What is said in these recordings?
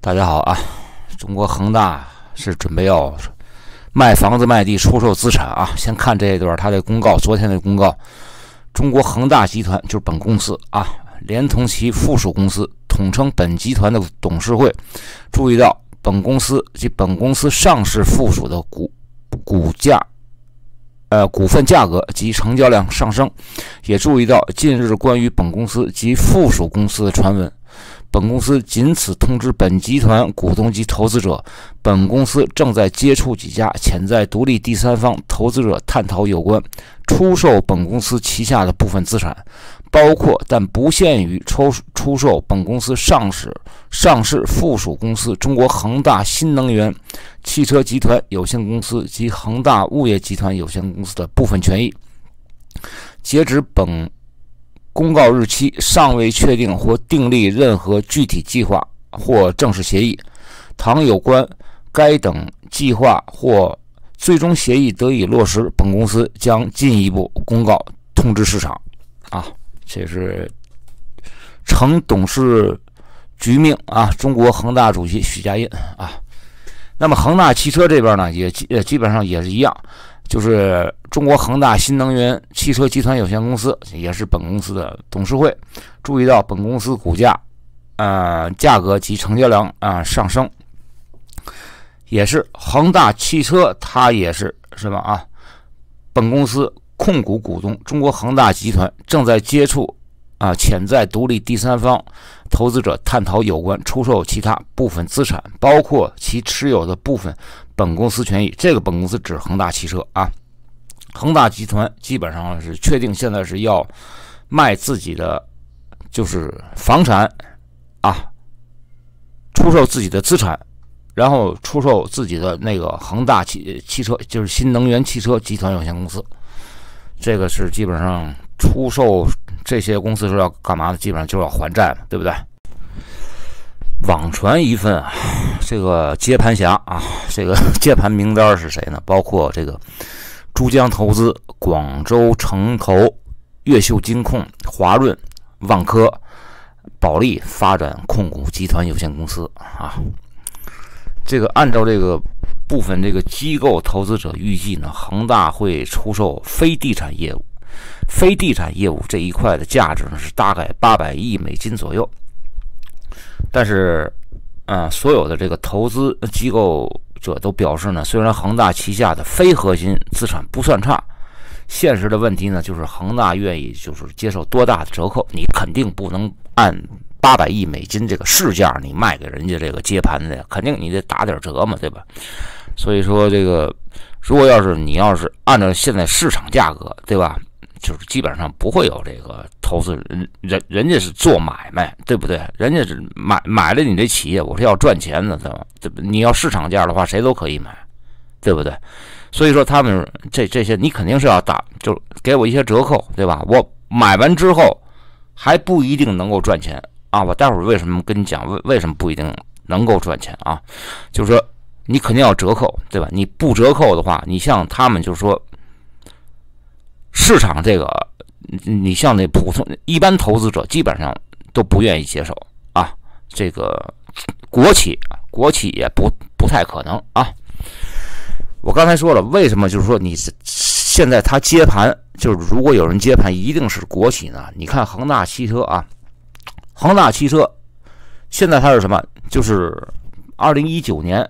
大家好啊！中国恒大是准备要卖房子、卖地、出售资产啊。先看这一段，他的公告，昨天的公告，中国恒大集团就是本公司啊，连同其附属公司，统称本集团的董事会，注意到本公司及本公司上市附属的股股价。呃，股份价格及成交量上升，也注意到近日关于本公司及附属公司的传闻。本公司仅此通知本集团股东及投资者，本公司正在接触几家潜在独立第三方投资者，探讨有关出售本公司旗下的部分资产。包括但不限于出出售本公司上市上市附属公司中国恒大新能源汽车集团有限公司及恒大物业集团有限公司的部分权益。截止本公告日期，尚未确定或订立任何具体计划或正式协议。倘有关该等计划或最终协议得以落实，本公司将进一步公告通知市场。啊。这是承董事局命啊，中国恒大主席许家印啊。那么恒大汽车这边呢，也基基本上也是一样，就是中国恒大新能源汽车集团有限公司也是本公司的董事会。注意到本公司股价呃价格及成交量啊上升，也是恒大汽车它也是是吧啊？本公司。控股股东中国恒大集团正在接触啊潜在独立第三方投资者，探讨有关出售其他部分资产，包括其持有的部分本公司权益。这个本公司指恒大汽车啊，恒大集团基本上是确定现在是要卖自己的就是房产啊，出售自己的资产，然后出售自己的那个恒大汽汽车，就是新能源汽车集团有限公司。这个是基本上出售这些公司是要干嘛的？基本上就是要还债，对不对？网传一份啊，这个接盘侠啊，这个接盘名单是谁呢？包括这个珠江投资、广州城投、越秀金控、华润、万科、保利发展控股集团有限公司啊。这个按照这个。部分这个机构投资者预计呢，恒大会出售非地产业务，非地产业务这一块的价值呢是大概八百亿美金左右。但是，啊，所有的这个投资机构者都表示呢，虽然恒大旗下的非核心资产不算差，现实的问题呢就是恒大愿意就是接受多大的折扣，你肯定不能按八百亿美金这个市价你卖给人家这个接盘的，肯定你得打点折嘛，对吧？所以说，这个如果要是你要是按照现在市场价格，对吧？就是基本上不会有这个投资人，人人家是做买卖，对不对？人家是买买了你这企业，我是要赚钱的，对吧？这你要市场价的话，谁都可以买，对不对？所以说他们这这些，你肯定是要打，就给我一些折扣，对吧？我买完之后还不一定能够赚钱啊！我待会儿为什么跟你讲为为什么不一定能够赚钱啊？就是说。你肯定要折扣，对吧？你不折扣的话，你像他们就是说，市场这个，你像那普通一般投资者基本上都不愿意接受啊。这个国企，国企也不不太可能啊。我刚才说了，为什么就是说你现在他接盘，就是如果有人接盘，一定是国企呢？你看恒大汽车啊，恒大汽车现在它是什么？就是二零一九年。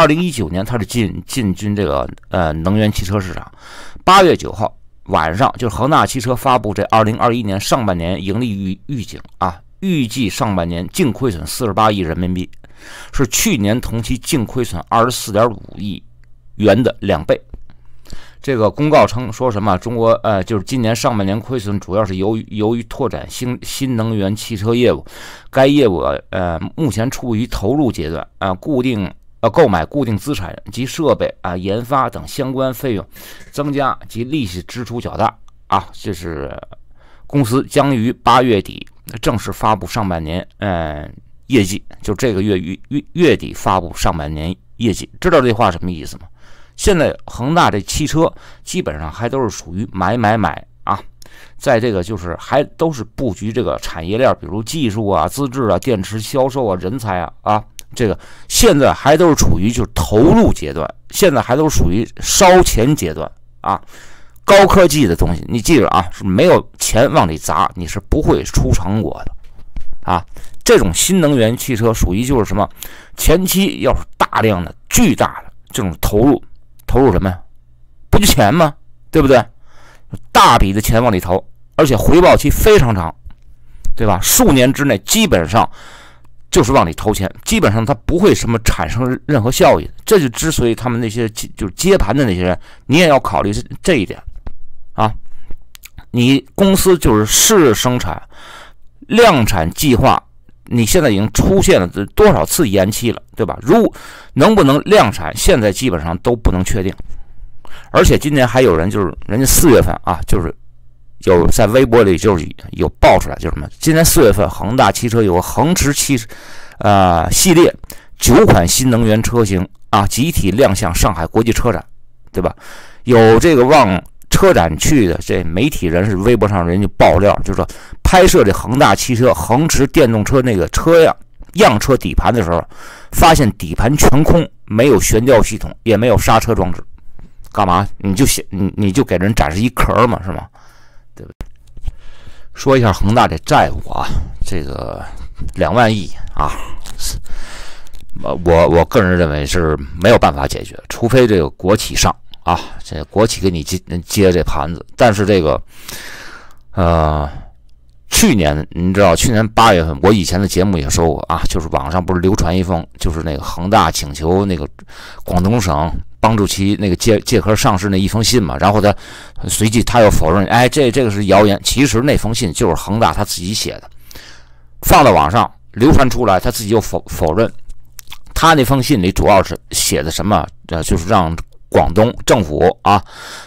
二零一九年，它是进进军这个呃能源汽车市场。八月九号晚上，就是恒大汽车发布这二零二一年上半年盈利预预警啊，预计上半年净亏损四十八亿人民币，是去年同期净亏损二十四点五亿元的两倍。这个公告称说什么？中国呃，就是今年上半年亏损主要是由于由于拓展新新能源汽车业务，该业务呃目前处于投入阶段啊，固定。呃，购买固定资产及设备啊，研发等相关费用增加及利息支出较大啊。这是公司将于八月底正式发布上半年嗯业绩，就这个月月月月底发布上半年业绩。知道这话什么意思吗？现在恒大这汽车基本上还都是属于买买买啊，在这个就是还都是布局这个产业链，比如技术啊、资质啊、电池销售啊、人才啊啊，这个现在还都是处于就是投入阶段，现在还都是属于烧钱阶段啊。高科技的东西，你记着啊，是没有钱往里砸，你是不会出成果的啊。这种新能源汽车属于就是什么，前期要是大量的、巨大的这种投入，投入什么呀？不就钱吗？对不对？大笔的钱往里投，而且回报期非常长，对吧？数年之内基本上就是往里投钱，基本上它不会什么产生任何效益。这就之所以他们那些就是接盘的那些人，你也要考虑这这一点啊。你公司就是试生产量产计划，你现在已经出现了多少次延期了，对吧？如能不能量产，现在基本上都不能确定。而且今年还有人就是人家四月份啊，就是有在微博里就是有爆出来，就是什么？今年四月份恒大汽车有个恒驰汽车，呃系列九款新能源车型啊集体亮相上海国际车展，对吧？有这个往车展去的这媒体人是微博上人家爆料，就是说拍摄这恒大汽车恒驰电动车那个车样样车底盘的时候，发现底盘全空，没有悬吊系统，也没有刹车装置。干嘛？你就写你你就给人展示一壳嘛，是吗？对不对？说一下恒大这债务啊，这个两万亿啊，我我个人认为是没有办法解决，除非这个国企上啊，这国企给你接接这盘子。但是这个，呃，去年你知道，去年八月份我以前的节目也说过啊，就是网上不是流传一封，就是那个恒大请求那个广东省。帮助其那个借借壳上市那一封信嘛，然后他随即他又否认，哎，这这个是谣言。其实那封信就是恒大他自己写的，放到网上流传出来，他自己又否否认。他那封信里主要是写的什么？呃，就是让广东政府啊，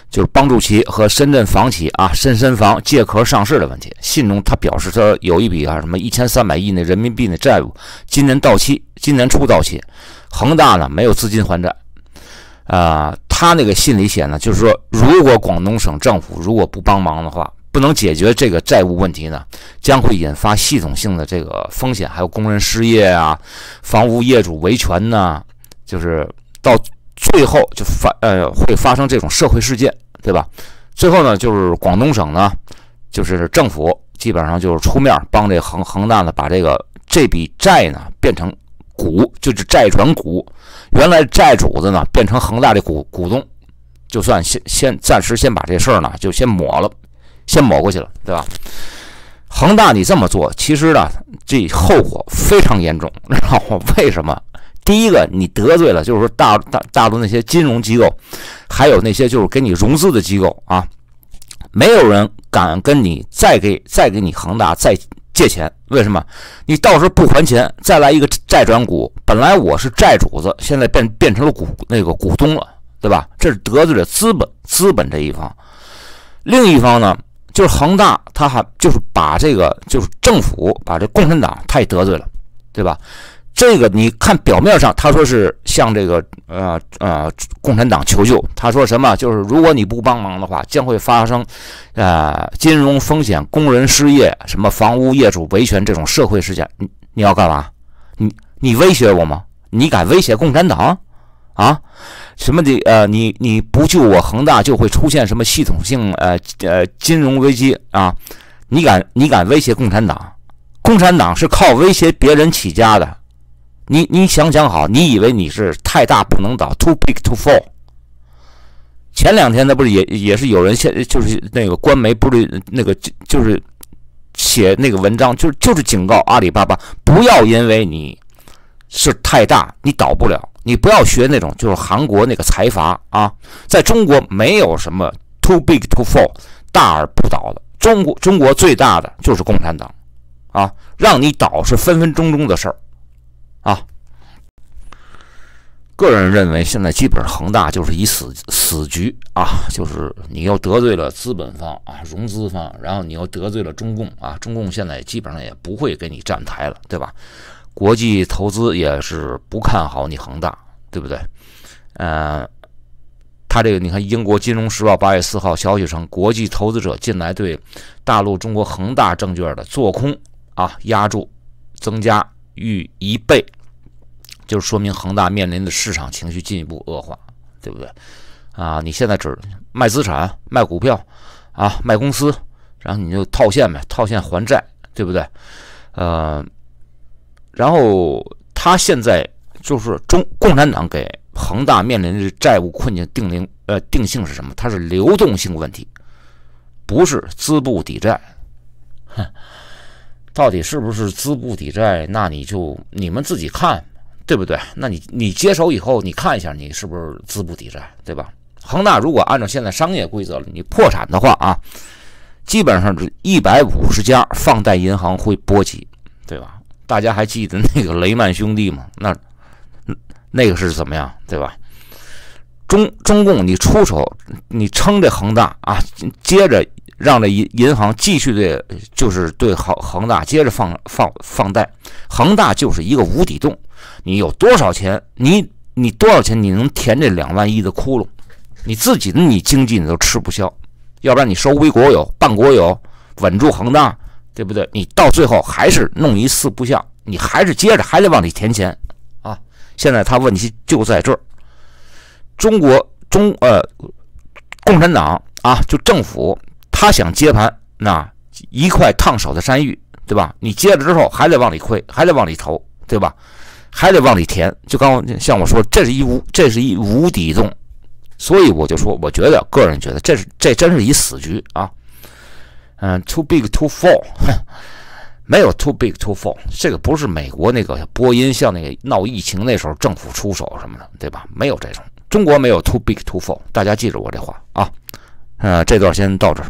就是帮助其和深圳房企啊深深房借壳上市的问题。信中他表示，他有一笔啊什么一千三百亿那人民币的债务，今年到期，今年初到期，恒大呢没有资金还债。啊，他那个信里写呢，就是说，如果广东省政府如果不帮忙的话，不能解决这个债务问题呢，将会引发系统性的这个风险，还有工人失业啊，房屋业主维权呢，就是到最后就发呃会发生这种社会事件，对吧？最后呢，就是广东省呢，就是政府基本上就是出面帮这恒恒大呢，把这个这笔债呢变成股，就是债转股。原来债主子呢变成恒大的股股东，就算先先暂时先把这事儿呢就先抹了，先抹过去了，对吧？恒大你这么做，其实呢这后果非常严重，知道吗？为什么？第一个你得罪了，就是说大大大陆那些金融机构，还有那些就是给你融资的机构啊，没有人敢跟你再给再给你恒大再。借钱为什么？你到时候不还钱，再来一个债转股。本来我是债主子，现在变变成了股那个股东了，对吧？这是得罪了资本，资本这一方。另一方呢，就是恒大，他还就是把这个就是政府把这共产党他也得罪了，对吧？这个你看表面上他说是向这个呃呃共产党求救，他说什么？就是如果你不帮忙的话，将会发生呃金融风险、工人失业、什么房屋业主维权这种社会事件。你你要干嘛？你你威胁我吗？你敢威胁共产党啊？什么的呃你你不救我恒大就会出现什么系统性呃呃金融危机啊？你敢你敢威胁共产党？共产党是靠威胁别人起家的。你你想想好，你以为你是太大不能倒，too big to fall。前两天那不是也也是有人现就是那个官媒不是那个就是写那个文章，就是就是警告阿里巴巴不要因为你是太大，你倒不了。你不要学那种就是韩国那个财阀啊，在中国没有什么 too big to fall，大而不倒的。中国中国最大的就是共产党啊，让你倒是分分钟钟的事儿。啊，个人认为，现在基本上恒大就是一死死局啊，就是你又得罪了资本方啊，融资方，然后你又得罪了中共啊，中共现在基本上也不会给你站台了，对吧？国际投资也是不看好你恒大，对不对？呃，他这个你看，英国《金融时报》八月四号消息称，国际投资者近来对大陆中国恒大证券的做空啊压注增加逾一倍，就说明恒大面临的市场情绪进一步恶化，对不对？啊，你现在只卖资产、卖股票啊、卖公司，然后你就套现呗，套现还债，对不对？呃，然后他现在就是中共产党给恒大面临的债务困境定令呃定性是什么？它是流动性问题，不是资不抵债。哼，到底是不是资不抵债？那你就你们自己看，对不对？那你你接手以后，你看一下你是不是资不抵债，对吧？恒大如果按照现在商业规则，你破产的话啊，基本上是一百五十家放贷银行会波及，对吧？大家还记得那个雷曼兄弟吗？那那个是怎么样，对吧？中中共你出手，你撑这恒大啊，接着让这银银行继续对，就是对恒恒大接着放放放贷，恒大就是一个无底洞，你有多少钱，你你多少钱你能填这两万亿的窟窿？你自己的你经济你都吃不消，要不然你收归国有、办国有，稳住恒大，对不对？你到最后还是弄一四不像，你还是接着还得往里填钱啊！现在他问题就在这儿，中国中呃共产党啊，就政府他想接盘，那一块烫手的山芋，对吧？你接了之后还得往里亏，还得往里投，对吧？还得往里填，就刚像我说，这是一无这是一无底洞。所以我就说，我觉得个人觉得这是这真是一死局啊，嗯，too big to fall，没有 too big to fall，这个不是美国那个波音像那个闹疫情那时候政府出手什么的，对吧？没有这种，中国没有 too big to fall，大家记住我这话啊，呃，这段先到这儿。